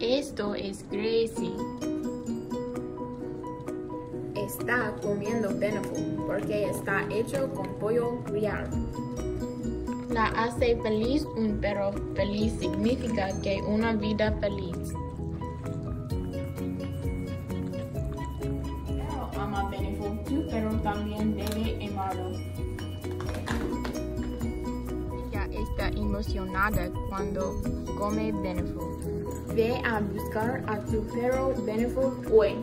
Esto es Gracie. Está comiendo Beneful porque está hecho con pollo real. La hace feliz un perro feliz significa que una vida feliz. Pero ama Beneful, tu perro también debe amarlo. Ella está emocionada cuando come Beneful. Ve a buscar a tu perro Beneful hoy.